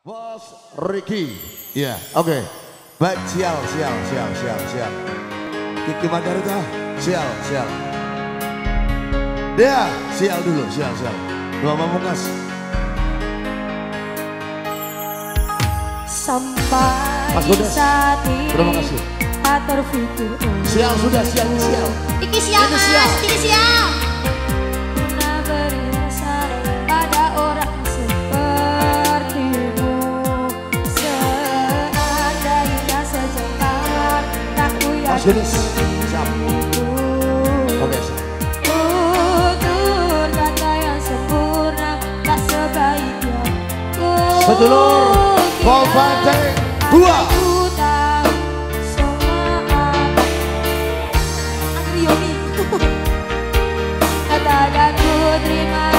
Bos Ricky. Ya, oke. Okay. Baik, sial, sial, sial, sial, sial. Kiki Margarita, sial, sial. Dia, sial dulu, sial, sial. Dua Mamungas. Sampai saat ini. Terima kasih. Terfikir. Sial sudah, sial, sial. Iki sial, mas, iki sial. Mas yakin siap. Oke, siap. Tutur kata yang sempurna tak sebaiknya Sedulur, Kompante, dua. Katakan ku terima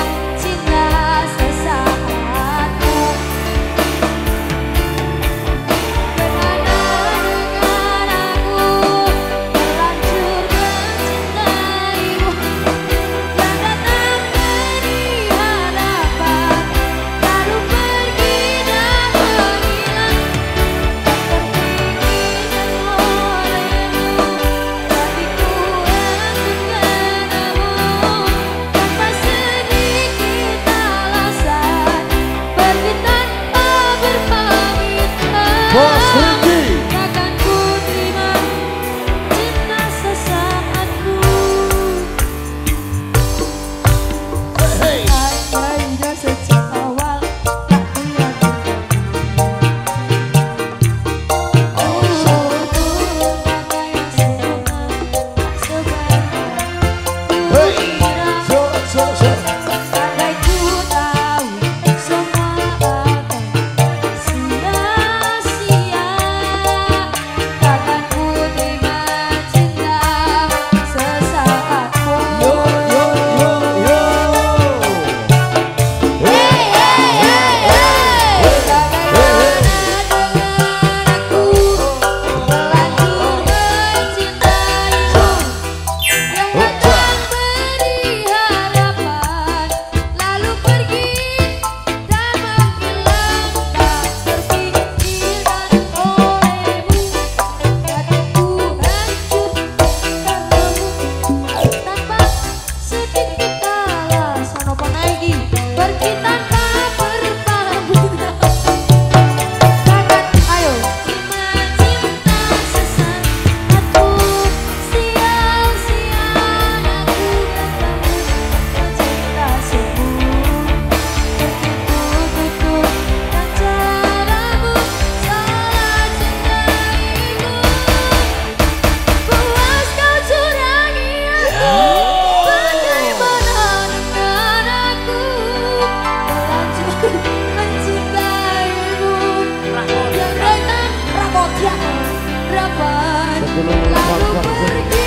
Rapat Lalu pergi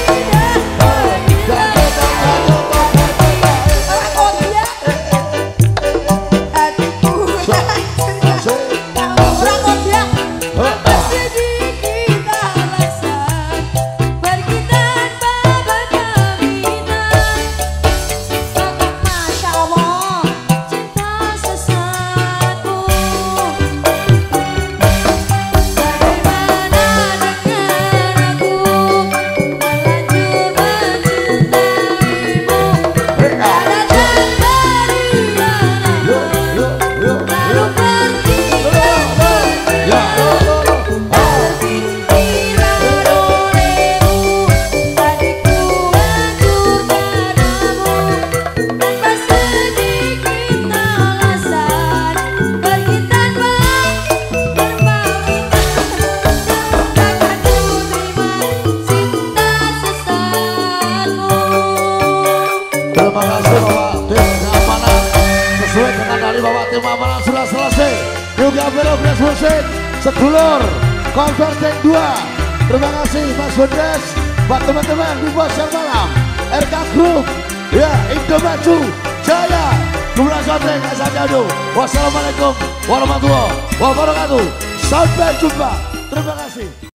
keamanan sudah selesai. Juga beres musik Sedulur Converting 2 Terima kasih Mas Bundes Buat teman-teman di bos yang malam. RK Group. Ya Indo Maju. Jaya. Kumpulan Sotrek Asajadu Wassalamualaikum warahmatullahi wabarakatuh. Sampai jumpa. Terima kasih